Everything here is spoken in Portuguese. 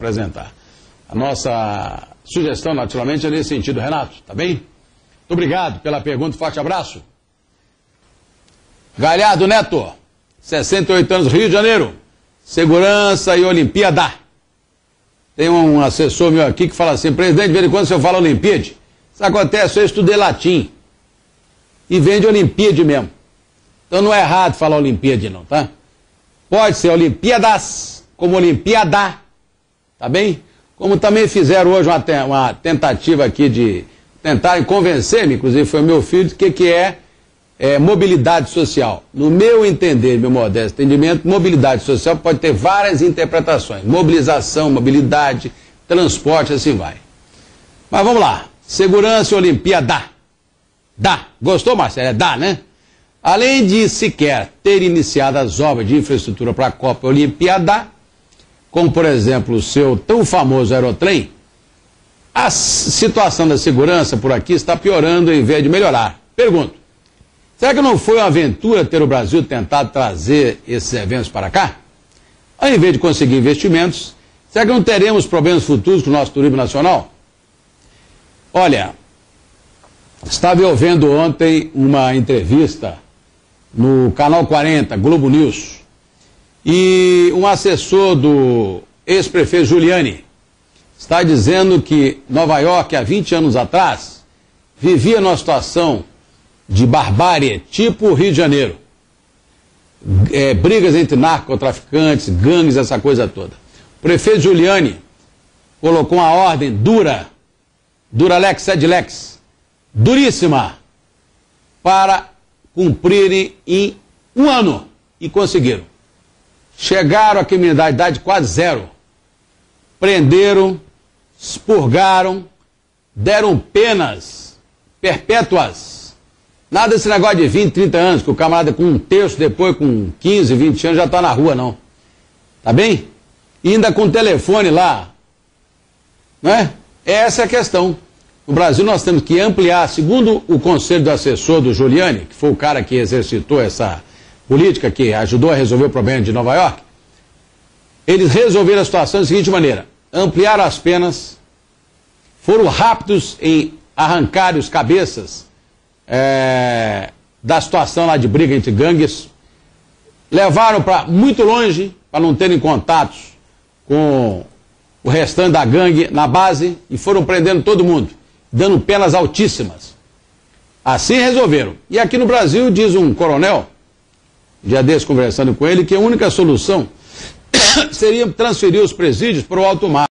apresentar. A nossa sugestão, naturalmente, é nesse sentido. Renato, tá bem? Muito obrigado pela pergunta, forte abraço. Galhardo Neto, 68 anos, Rio de Janeiro. Segurança e Olimpíada. Tem um assessor meu aqui que fala assim, presidente, de vez em quando você fala Olimpíade, isso acontece, eu estudei latim. E vem de Olimpíade mesmo. Então não é errado falar Olimpíade não, tá? Pode ser Olimpíadas, como Olimpíada Tá bem? Como também fizeram hoje uma, uma tentativa aqui de tentarem convencer-me, inclusive foi o meu filho, do que, que é, é mobilidade social. No meu entender, meu modesto entendimento, mobilidade social pode ter várias interpretações. Mobilização, mobilidade, transporte, assim vai. Mas vamos lá. Segurança e Olimpíada. Dá. Gostou, Marcelo? É dá, né? Além de sequer ter iniciado as obras de infraestrutura para a Copa Olimpíada, como por exemplo o seu tão famoso aerotrem, a situação da segurança por aqui está piorando em vez de melhorar. Pergunto, será que não foi uma aventura ter o Brasil tentado trazer esses eventos para cá? Ao invés de conseguir investimentos, será que não teremos problemas futuros com o nosso turismo nacional? Olha, estava ouvindo ontem uma entrevista no Canal 40, Globo News, e um assessor do ex-prefeito Giuliani está dizendo que Nova York, há 20 anos atrás, vivia numa situação de barbárie, tipo Rio de Janeiro. É, brigas entre narcotraficantes, gangues, essa coisa toda. O prefeito Giuliani colocou uma ordem dura, dura lex sed lex, duríssima, para cumprirem em um ano. E conseguiram. Chegaram à criminalidade quase zero. Prenderam, expurgaram, deram penas perpétuas. Nada desse negócio de 20, 30 anos, que o camarada com um terço, depois com 15, 20 anos já está na rua, não. Tá bem? E ainda com telefone lá. Não é? Essa é a questão. No Brasil nós temos que ampliar, segundo o conselho do assessor do Giuliani, que foi o cara que exercitou essa política que ajudou a resolver o problema de Nova York, eles resolveram a situação da seguinte maneira: ampliaram as penas, foram rápidos em arrancar os cabeças é, da situação lá de briga entre gangues, levaram para muito longe, para não terem contatos com o restante da gangue na base e foram prendendo todo mundo, dando penas altíssimas. Assim resolveram. E aqui no Brasil, diz um coronel, dia desse conversando com ele, que a única solução seria transferir os presídios para o alto mar.